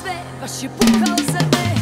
své vaši pocházeli.